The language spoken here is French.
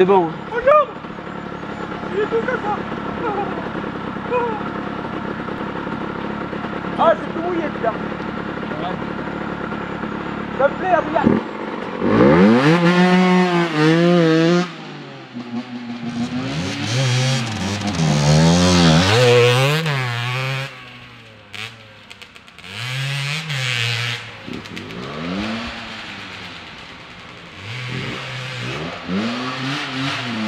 C'est bon. Regarde Il est tout comme ça. Ah, c'est tout mouillé, putain Ça me plaît, la bouillasse Mm-hmm.